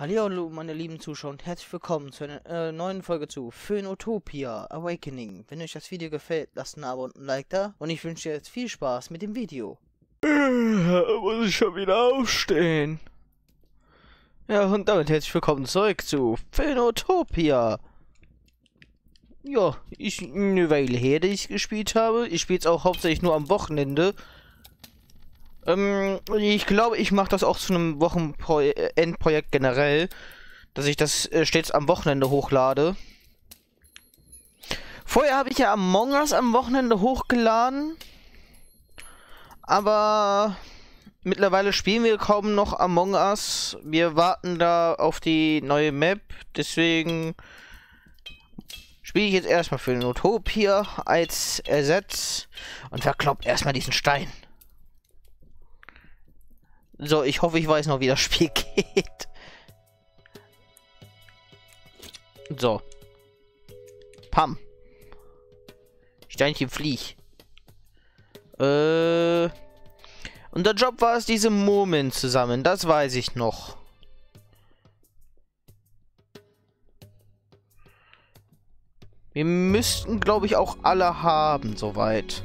Hallo, meine lieben Zuschauer und herzlich willkommen zu einer äh, neuen Folge zu Phönotopia Awakening. Wenn euch das Video gefällt, lasst ein Abo und ein Like da und ich wünsche dir jetzt viel Spaß mit dem Video. muss ich schon wieder aufstehen. Ja, und damit herzlich willkommen zurück zu Phönotopia. Ja, ich eine Weile her, dass ich gespielt habe. Ich spiele es auch hauptsächlich nur am Wochenende. Ähm, ich glaube, ich mache das auch zu einem Wochenendprojekt generell, dass ich das äh, stets am Wochenende hochlade. Vorher habe ich ja Among Us am Wochenende hochgeladen. Aber mittlerweile spielen wir kaum noch Among Us. Wir warten da auf die neue Map. Deswegen spiele ich jetzt erstmal für den Utopia als Ersatz und verklopp erstmal diesen Stein. So, ich hoffe, ich weiß noch, wie das Spiel geht. So. Pam. Steinchen flieg. Äh. Und der Job war es, diese Murmeln zusammen. Das weiß ich noch. Wir müssten, glaube ich, auch alle haben, soweit.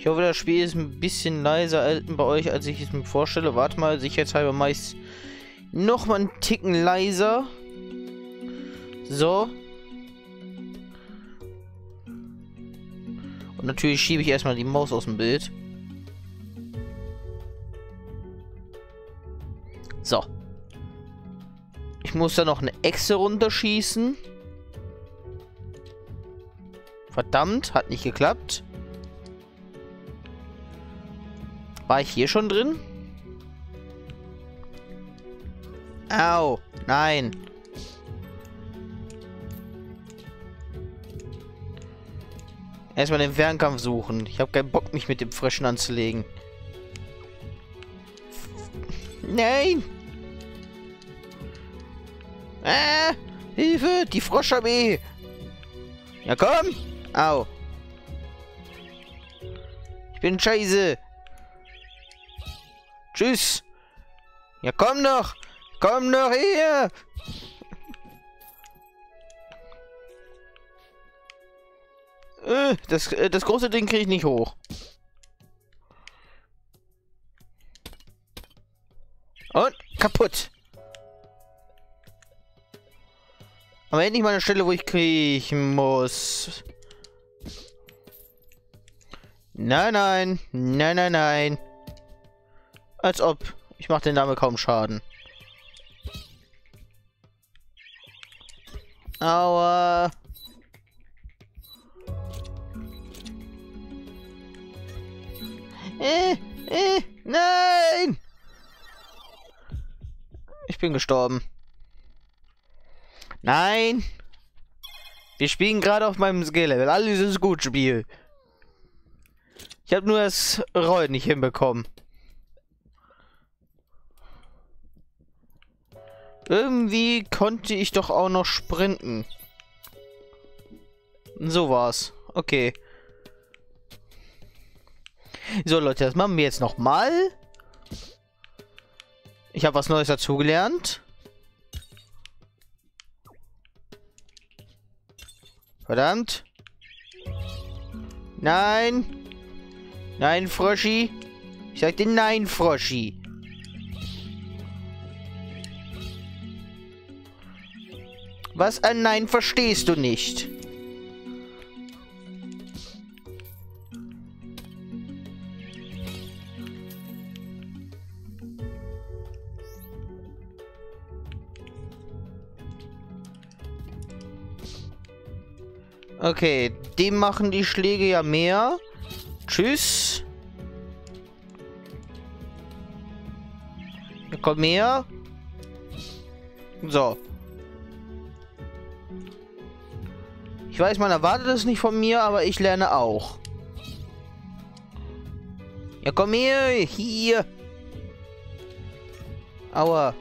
Ich hoffe, das Spiel ist ein bisschen leiser bei euch, als ich es mir vorstelle. Warte mal, sicherheitshalber meist noch mal einen Ticken leiser. So. Und natürlich schiebe ich erstmal die Maus aus dem Bild. So. Ich muss da noch eine Echse runterschießen. Verdammt, hat nicht geklappt. War ich hier schon drin? Au, nein. Erstmal den Fernkampf suchen. Ich habe keinen Bock, mich mit dem Frischen anzulegen. Nein! Ah! Hilfe! Die Froscharmee! Ja, komm! Au! Ich bin scheiße! Tschüss. Ja, komm doch. Komm doch her. Äh, das, äh, das große Ding kriege ich nicht hoch. Und kaputt. Aber endlich mal eine Stelle, wo ich kriechen muss. Nein, nein. Nein, nein, nein. Als ob. Ich mache den Dame kaum Schaden. Aua. Äh, äh, nein! Ich bin gestorben. Nein! Wir spielen gerade auf meinem Skill-Level. Alles ist gut, Spiel. Ich habe nur das Rollen nicht hinbekommen. Irgendwie konnte ich doch auch noch sprinten. So war's. Okay. So, Leute, das machen wir jetzt nochmal. Ich habe was Neues dazugelernt. Verdammt. Nein. Nein, Froschi. Ich sagte nein, Froschi. Was ein Nein verstehst du nicht? Okay, dem machen die Schläge ja mehr. Tschüss. Kommt mehr. So. Ich weiß, man erwartet es nicht von mir, aber ich lerne auch. Ja, komm her. Hier. Aua.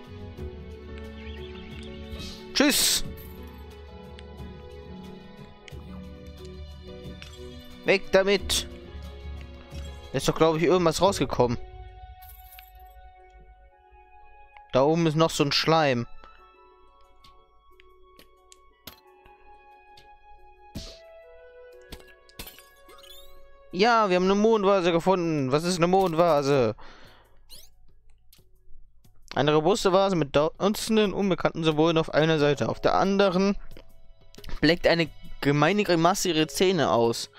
Tschüss. Weg damit. ist doch, glaube ich, irgendwas rausgekommen. Da oben ist noch so ein Schleim. Ja, wir haben eine Mondvase gefunden. Was ist eine Mondvase? Eine robuste Vase mit dutzenden unbekannten Symbolen auf einer Seite. Auf der anderen bleckt eine gemeine Grimasse ihre Zähne aus.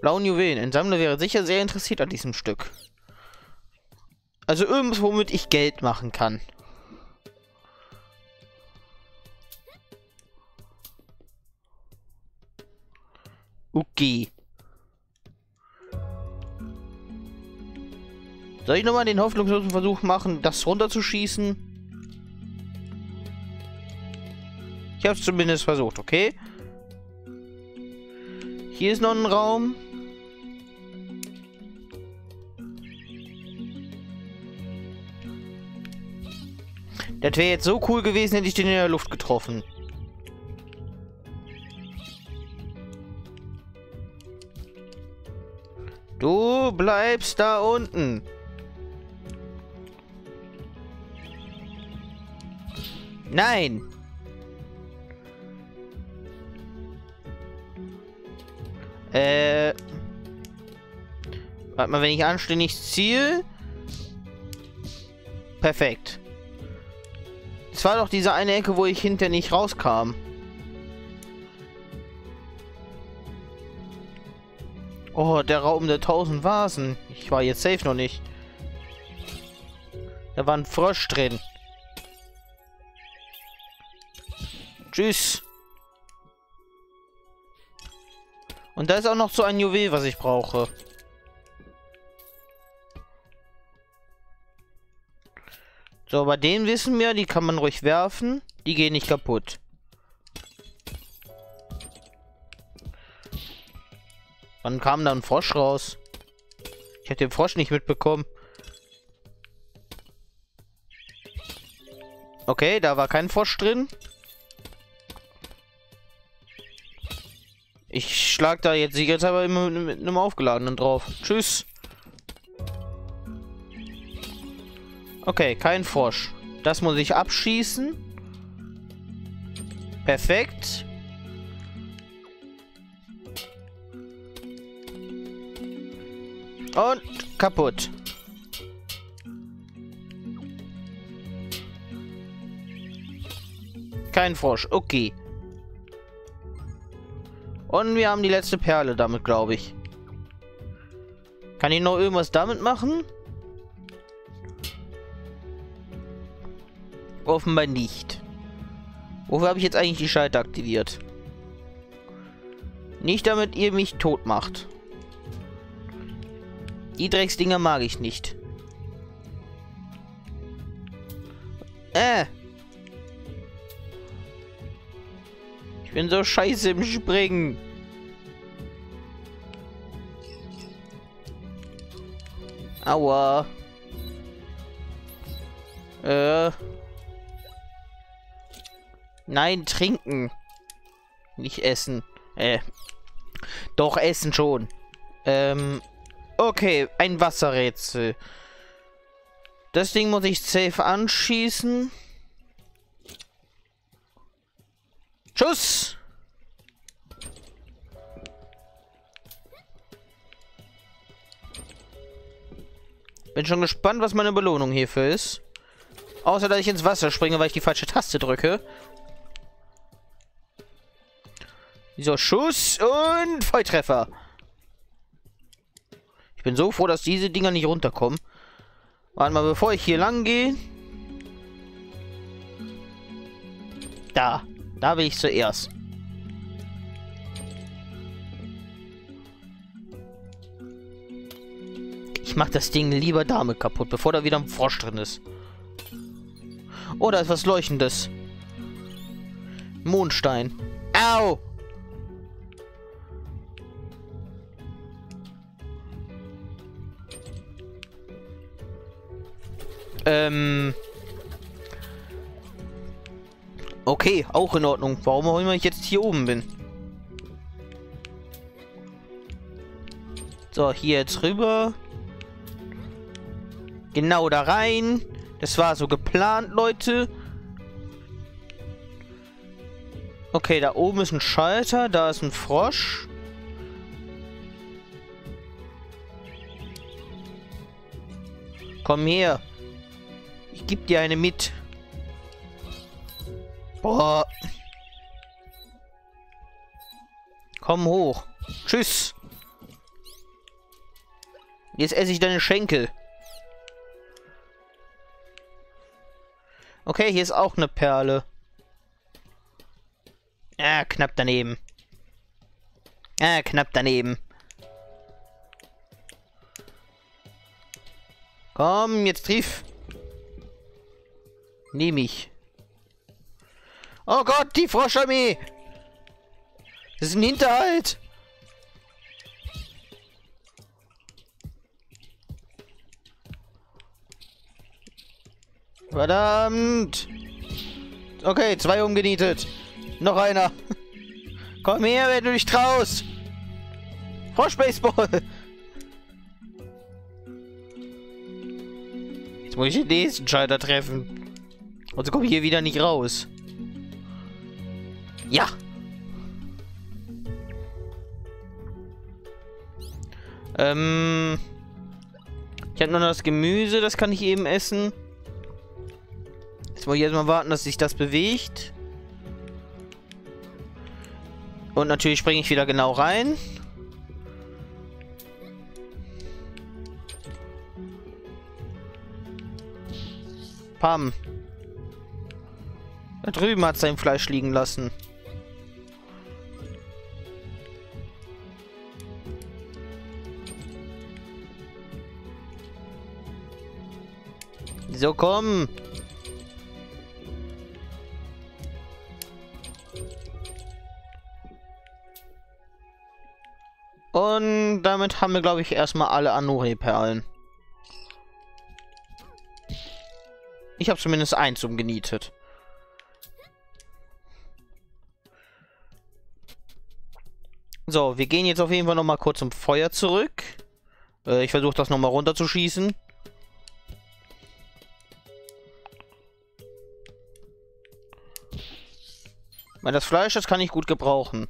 Blauen Juwelen. Ein Sammler wäre sicher sehr interessiert an diesem Stück. Also irgendwas, womit ich Geld machen kann. Okay. Soll ich nochmal den hoffnungslosen Versuch machen, das runterzuschießen? Ich habe es zumindest versucht, okay? Hier ist noch ein Raum. Das wäre jetzt so cool gewesen, hätte ich den in der Luft getroffen. Du bleibst da unten. Nein! Äh. Warte mal, wenn ich anständig ziehe. Perfekt. Es war doch diese eine Ecke, wo ich hinter nicht rauskam. Oh, der Raum der tausend Vasen. Ich war jetzt safe noch nicht. Da war ein Frosch drin. Tschüss. Und da ist auch noch so ein Juwel, was ich brauche. So, bei denen wissen wir, die kann man ruhig werfen. Die gehen nicht kaputt. Wann kam da ein Frosch raus? Ich hätte den Frosch nicht mitbekommen. Okay, da war kein Frosch drin. Schlag da jetzt sicherheitshalber immer mit einem aufgeladenen drauf. Tschüss. Okay, kein Frosch. Das muss ich abschießen. Perfekt. Und kaputt. Kein Frosch. Okay. Und wir haben die letzte Perle damit, glaube ich. Kann ich noch irgendwas damit machen? Offenbar nicht. Wofür habe ich jetzt eigentlich die Schalter aktiviert? Nicht damit ihr mich tot macht. Die Drecksdinger mag ich nicht. Äh. Bin so scheiße im Springen. Aua. Äh. Nein, trinken. Nicht essen. Äh. Doch, essen schon. Ähm. Okay, ein Wasserrätsel. Das Ding muss ich safe anschießen. Schuss! Bin schon gespannt, was meine Belohnung hierfür ist. Außer, dass ich ins Wasser springe, weil ich die falsche Taste drücke. So, Schuss und Volltreffer. Ich bin so froh, dass diese Dinger nicht runterkommen. Warte mal, bevor ich hier lang gehe. Da. Da will ich zuerst. Ich mach das Ding lieber damit kaputt, bevor da wieder ein Frosch drin ist. Oh, da ist was Leuchtendes. Mondstein. Au! Ähm... Okay, auch in Ordnung. Warum auch immer ich jetzt hier oben bin. So, hier jetzt rüber. Genau da rein. Das war so geplant, Leute. Okay, da oben ist ein Schalter, da ist ein Frosch. Komm her. Ich geb dir eine mit. Boah. Komm hoch. Tschüss. Jetzt esse ich deine Schenkel. Okay, hier ist auch eine Perle. Ah, knapp daneben. Ah, knapp daneben. Komm, jetzt triff. Nehme ich. Oh Gott, die Froscharmee! Das ist ein Hinterhalt! Verdammt! Okay, zwei umgenietet. Noch einer. Komm her, wenn du dich traust. Frosch-Baseball. Jetzt muss ich den nächsten Schalter treffen. Und so komme ich hier wieder nicht raus. Ja. Ähm. Ich habe nur noch das Gemüse, das kann ich eben essen. Jetzt muss ich erstmal warten, dass sich das bewegt. Und natürlich springe ich wieder genau rein. Pam. Da drüben hat sein Fleisch liegen lassen. So, komm. Und damit haben wir, glaube ich, erstmal alle Anuri-Perlen. Ich habe zumindest eins umgenietet. So, wir gehen jetzt auf jeden Fall noch mal kurz zum Feuer zurück. Äh, ich versuche das noch mal runterzuschießen. Weil das Fleisch, das kann ich gut gebrauchen.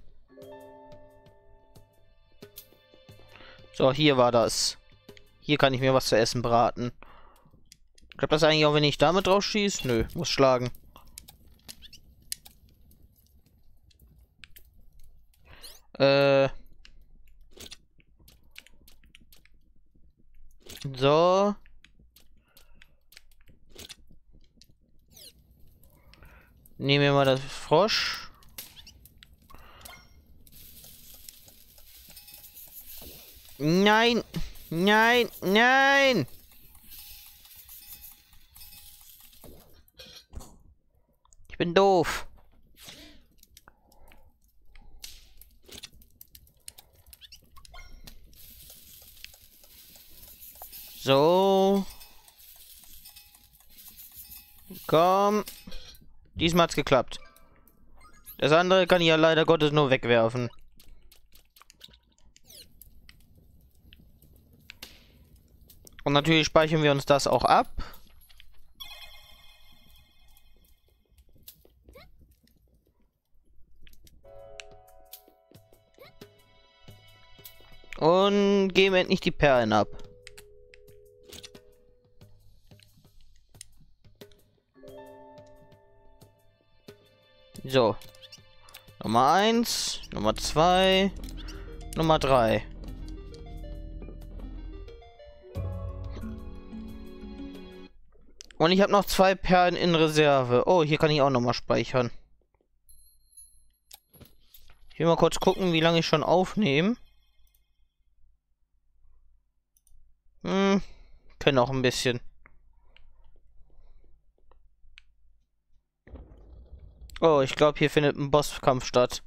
So, hier war das. Hier kann ich mir was zu essen braten. Klappt das eigentlich auch, wenn ich damit drauf schieße? Nö, muss schlagen. Äh. So. Nehmen wir mal das Frosch. Nein! Nein! Nein! Ich bin doof. So. Komm. Diesmal hat's geklappt. Das andere kann ich ja leider Gottes nur wegwerfen. Und natürlich speichern wir uns das auch ab. Und geben endlich die Perlen ab. So. Nummer 1, Nummer 2, Nummer 3. Und ich habe noch zwei Perlen in Reserve. Oh, hier kann ich auch noch mal speichern. Ich will mal kurz gucken, wie lange ich schon aufnehme. Hm, können auch ein bisschen. Oh, ich glaube, hier findet ein Bosskampf statt.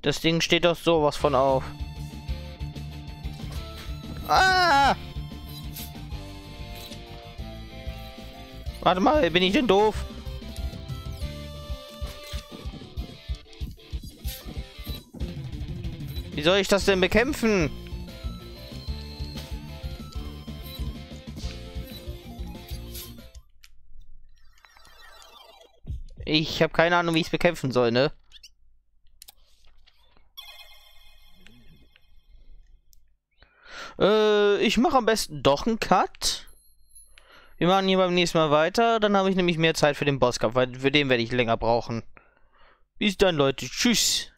Das Ding steht doch sowas von auf. Ah! Warte mal, bin ich denn doof? Wie soll ich das denn bekämpfen? Ich habe keine Ahnung, wie ich es bekämpfen soll, ne? Äh, ich mache am besten doch einen Cut. Wir machen hier beim nächsten Mal weiter. Dann habe ich nämlich mehr Zeit für den Bosskampf, weil für den werde ich länger brauchen. Bis dann, Leute. Tschüss.